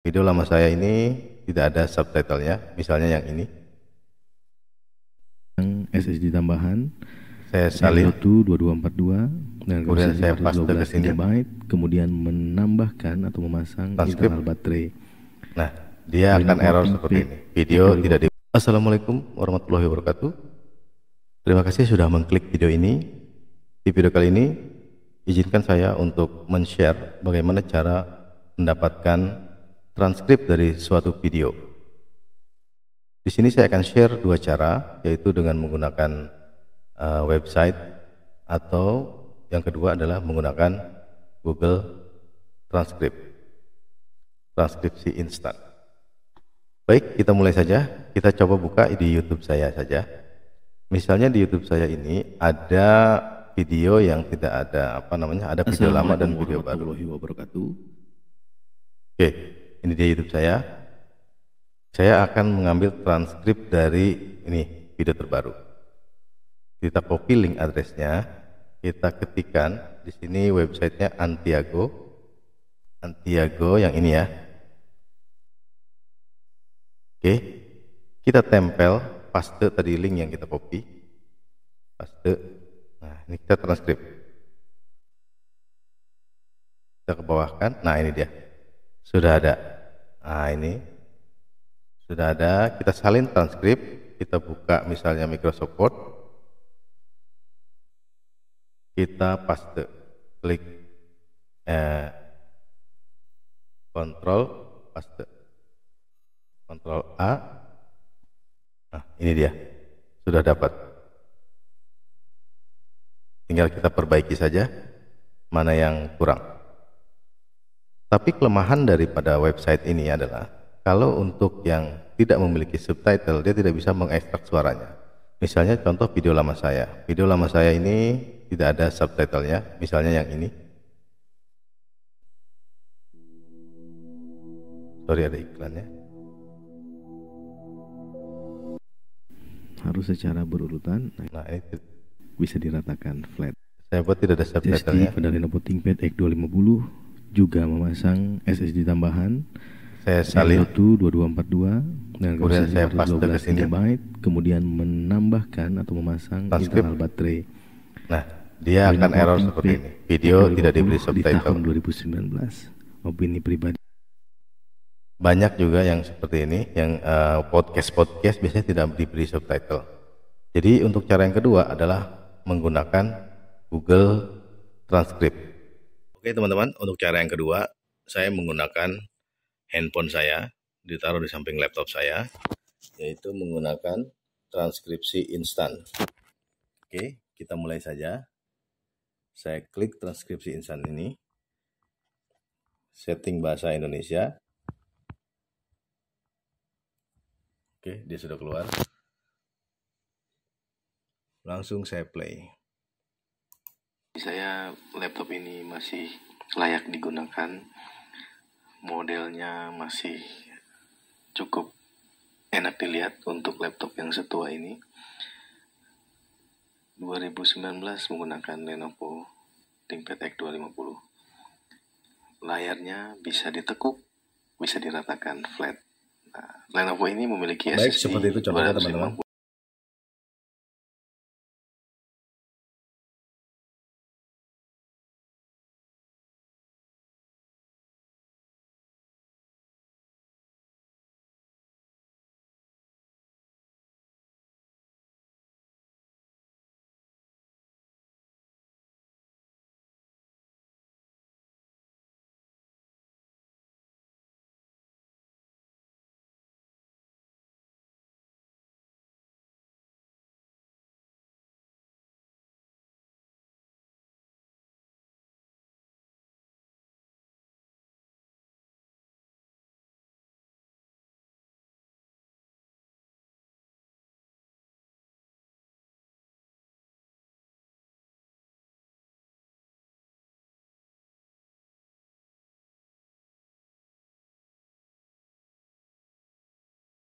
Video lama saya ini tidak ada subtitlenya, misalnya yang ini. SSD tambahan Saya salin, M.2 2242 dengan Kemudian saya paste ke 12 sini. GB, kemudian menambahkan atau memasang Transkrip. internal baterai. nah dia akan error seperti ini. Video Video tidak di. Assalamualaikum warahmatullahi wabarakatuh. Terima kasih sudah mengklik video ini. Di video kali ini, izinkan saya untuk men-share bagaimana cara mendapatkan transkrip dari suatu video. Di sini saya akan share dua cara, yaitu dengan menggunakan uh, website atau yang kedua adalah menggunakan Google Transcript, transkripsi instan. Baik, kita mulai saja. Kita coba buka di YouTube saya saja. Misalnya di YouTube saya ini ada video yang tidak ada apa namanya, ada video lama dan video baru. wabarakatuh. Oke, ini dia YouTube saya. Saya akan mengambil transkrip dari ini video terbaru. Kita copy link addressnya, kita ketikkan di sini websitenya Antiago, Antiago yang ini ya. Oke, kita tempel paste tadi link yang kita copy, paste. Nah, ini kita transkrip. Kita ke bawah kan? Nah, ini dia. Sudah ada. Nah, ini sudah ada. Kita salin transkrip, kita buka misalnya Microsoft Word. Kita paste. Klik eh, Control paste. Control A. Nah, ini dia. Sudah dapat. Tinggal kita perbaiki saja mana yang kurang. Tapi kelemahan daripada website ini adalah kalau untuk yang tidak memiliki subtitle dia tidak bisa mengekstrak suaranya. Misalnya contoh video lama saya. Video lama saya ini tidak ada subtitlenya, misalnya yang ini. Sorry ada iklannya. Harus secara berurutan, nah, ini bisa diratakan flat. saya buat tidak ada subtitlenya. pada Lenovo ThinkPad X250 juga memasang SSD tambahan Saya salin, M.2 2242 dengan Kemudian saya paste ke 12 sini. Kemudian menambahkan atau memasang Transkrip. internal baterai. nah dia akan Lenovo error seperti ini. Video tidak diberi X250 di tahun subtitle. 2019. Opini pribadi. banyak juga yang seperti ini yang podcast podcast biasanya tidak diberi subtitle jadi untuk cara yang kedua adalah menggunakan Google Transcript oke teman-teman untuk cara yang kedua saya menggunakan handphone saya ditaruh di samping laptop saya yaitu menggunakan transkripsi instan oke kita mulai saja saya klik transkripsi instan ini setting bahasa Indonesia Oke, dia sudah keluar. Langsung saya play. Saya laptop ini masih layak digunakan. Modelnya masih cukup enak dilihat untuk laptop yang setua ini. 2019 menggunakan Lenovo ThinkPad X250. Layarnya bisa ditekuk, bisa diratakan flat. Nah, Lenovo ini memiliki Baik, SSD seperti itu contohnya, 250 teman-teman.